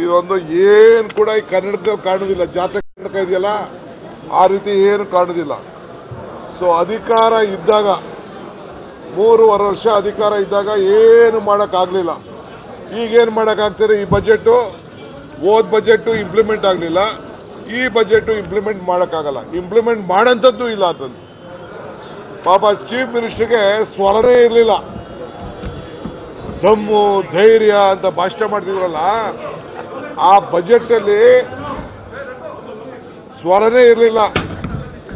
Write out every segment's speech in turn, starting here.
ಇದೊಂದು ಏನು ಕೂಡ ಈ ಕನ್ನಡಕ ಕಾಣುದಿಲ್ಲ, ಜಾತ್ರೆ ಕನ್ನಡಕ ಇದೆಯಲ್ಲ, ಆ ರೀತಿ ಏನು ಕಾಣುದಿಲ್ಲ. ಸೊ ಅಧಿಕಾರ ಇದ್ದಾಗ, ಮೂರುವರೆ ವರ್ಷ ಅಧಿಕಾರ ಇದ್ದಾಗ ಏನು ಮಾಡೋಕ್ಕಾಗಲಿಲ್ಲ. ಈಗೇನು ಮಾಡೋಕ್ಕಾಗ್ತಾರೆ ಈ ಬಜೆಟು ಓದ್ ಬಜೆಟ್ ಇಂಪ್ಲಿಮೆಂಟ್ ಆಗಲಿಲ್ಲ. ಈ ಬಜೆಟ್ ಇಂಪ್ಲಿಮೆಂಟ್ ಮಾಡೋಕ್ಕಾಗಲ್ಲ. ಇಂಪ್ಲಿಮೆಂಟ್ ಮಾಡೋಂಥದ್ದು ಇಲ್ಲ ಅಂತಂದು ಪಾಪ ಚೀಫ್ ಮಿನಿಸ್ಟರ್ಗೆ ಸ್ವರನೇ ಇರಲಿಲ್ಲ. ದಮ್ಮು, ಧೈರ್ಯ ಅಂತ ಭಾಷಣ ಮಾಡ್ತಿದ್ರಲ್ಲ ಆ ಬಜೆಟ್ ಅಲ್ಲಿ ಸ್ವರನೇ ಇರಲಿಲ್ಲ.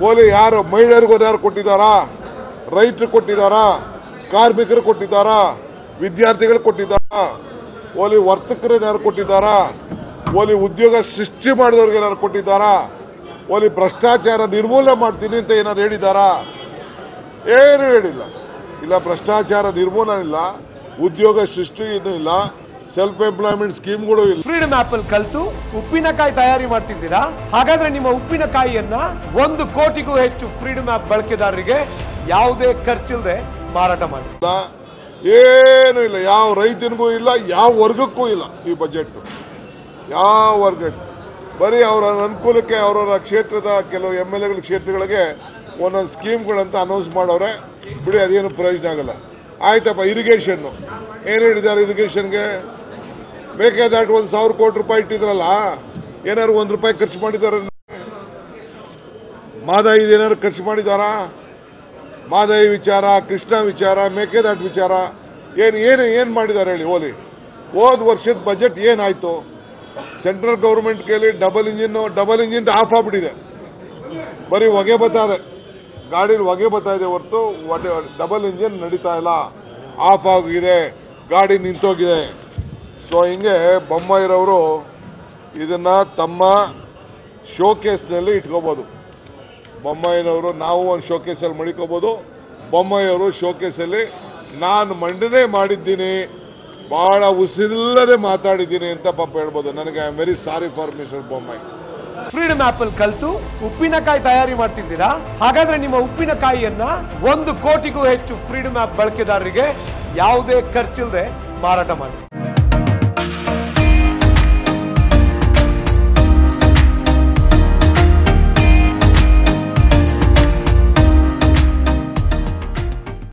ಓಲಿ ಯಾರು ಮಹಿಳೆಯರಿಗೂ ಯಾರು ಕೊಟ್ಟಿದ್ದಾರಾ? ರೈತರು ಕೊಟ್ಟಿದ್ದಾರಾ? ಕಾರ್ಮಿಕರು ಕೊಟ್ಟಿದ್ದಾರಾ? ವಿದ್ಯಾರ್ಥಿಗಳು ಕೊಟ್ಟಿದ್ದಾರಾ? ಓಲಿ ವರ್ತಕರನ್ನ ಯಾರು ಕೊಟ್ಟಿದ್ದಾರಾ? ಓಲಿ ಉದ್ಯೋಗ ಸೃಷ್ಟಿ ಮಾಡಿದವ್ರಿಗೆ ಏನಾರು ಕೊಟ್ಟಿದ್ದಾರಾ? ಓಲಿ ಭ್ರಷ್ಟಾಚಾರ ನಿರ್ಮೂಲನೆ ಮಾಡ್ತೀನಿ ಅಂತ ಏನಾರು ಹೇಳಿದ್ದಾರಾ? ಏನು ಹೇಳಿಲ್ಲ. ಇಲ್ಲ, ಭ್ರಷ್ಟಾಚಾರ ನಿರ್ಮೂಲನೆ ಇಲ್ಲ, ಉದ್ಯೋಗ ಸೃಷ್ಟಿ ಇಲ್ಲ. ಸೆಲ್ಫ್ ಎಂಪ್ಲಾಯ್ಮೆಂಟ್ ಸ್ಕೀಮ್ಗಳು ಇಲ್ಲ. ಫ್ರೀಡಮ್ ಆಪ್ ಅಲ್ಲಿ ಕಲ್ತು ಉಪ್ಪಿನಕಾಯಿ ತಯಾರಿ ಮಾಡ್ತಿದ್ದೀರಾ? ಹಾಗಾದ್ರೆ ನಿಮ್ಮ ಉಪ್ಪಿನಕಾಯಿಯನ್ನ ಒಂದು ಕೋಟಿಗೂ ಹೆಚ್ಚು ಫ್ರೀಡಮ್ ಆಪ್ ಬಳಕೆದಾರರಿಗೆ ಯಾವುದೇ ಖರ್ಚಿಲ್ಲದೆ ಮಾರಾಟ ಮಾಡಿ. ಏನು ಇಲ್ಲ. ಯಾವ ರೈತನಿಗೂ ಇಲ್ಲ ಯಾವ ವರ್ಗಕ್ಕೂ ಇಲ್ಲ ಈ ಬಜೆಟ್ ಯಾವ ವರ್ಗ ಬರೀ ಅವರ ಅನುಕೂಲಕ್ಕೆ ಅವರವರ ಕ್ಷೇತ್ರದ ಕೆಲವು ಎಂ ಎಲ್ ಎಗಳ ಕ್ಷೇತ್ರಗಳಿಗೆ ಒಂದೊಂದು ಸ್ಕೀಮ್ಗಳಂತ ಅನೌನ್ಸ್ ಮಾಡೋರೆ. ಬಿಡಿ ಅದೇನು ಪ್ರಯೋಜನ ಆಗಲ್ಲ. ಆಯ್ತಪ್ಪ ಇರಿಗೇಷನ್ ಏನು ಹೇಳಿದ್ದಾರೆ ಇರಿಗೇಷನ್ಗೆ ಬೇಕಾದಾಟ್ ಒಂದು ಸಾವಿರ ಕೋಟಿ ರೂಪಾಯಿ ಇಟ್ಟಿದ್ರಲ್ಲ, ಏನಾದ್ರು ಒಂದು ರೂಪಾಯಿ ಖರ್ಚು ಮಾಡಿದಾರ? ಮಾದಾಯಿ ಏನಾರು ಖರ್ಚು ಮಾಡಿದಾರ? ಮಾದಾಯಿ ವಿಚಾರ, ಕೃಷ್ಣ ವಿಚಾರ, ಮೇಕೆದಾಟ್ ವಿಚಾರ, ಏನು ಏನು ಏನು ಮಾಡಿದ್ದಾರೆ ಹೇಳಿ, ಓಲಿ. ಹೋದ ವರ್ಷದ ಬಜೆಟ್ ಏನಾಯ್ತು? ಸೆಂಟ್ರಲ್ ಗೌರ್ಮೆಂಟ್ ಕೇಳಿ double engine double engine off ಆಗ್ಬಿಟ್ಟಿದೆ. ಬರೀ ಹೊಗೆ ಬರ್ತಾ ಇದೆ. ಗಾಡೀಲಿ ಹೊಗೆ ಬರ್ತಾ ಇದೆ ಹೊರತು ಡಬಲ್ ಇಂಜಿನ್ ನಡೀತಾ ಇಲ್ಲ. ಆಫ್ ಆಗಿದೆ. ಗಾಡಿ ನಿಂತೋಗಿದೆ. ಸೊ ಹಿಂಗೆ ಬೊಮ್ಮಾಯಿರವರು ಇದನ್ನ ತಮ್ಮ ಶೋಕೇಸ್ನಲ್ಲಿ ಇಟ್ಕೋಬಹುದು ಬೊಮ್ಮಾಯಿನವರು ನಾವು ಒಂದು ಶೋಕೇಸಲ್ಲಿ ಮಡಿಕೋಬಹುದು ಬೊಮ್ಮಾಯಿಯವರು ಶೋಕೇಸಲ್ಲಿ ನಾನು ಮಂಡನೆ ಮಾಡಿದ್ದೀನಿ ಬಹಳ ಉಸಿರಿಲ್ಲದೆ ಮಾತಾಡಿದ್ದೀನಿ ಅಂತ ಪಾಪ ಹೇಳ್ಬೋದು. ನನಗೆ I am very sorry for mister Bommai. Freedom app ಅಲ್ಲಿ ಕಲ್ತು, ಉಪ್ಪಿನಕಾಯಿ ತಯಾರಿ ಮಾಡ್ತಿದ್ದೀರಾ? ಹಾಗಾದ್ರೆ ನಿಮ್ಮ ಉಪ್ಪಿನಕಾಯಿಯನ್ನ ಒಂದು ಕೋಟಿಗೂ ಹೆಚ್ಚು ಫ್ರೀಡಮ್ ಆಪ್ ಬಳಕೆದಾರರಿಗೆ ಯಾವುದೇ ಖರ್ಚಿಲ್ಲದೆ ಮಾರಾಟ ಮಾಡಿ.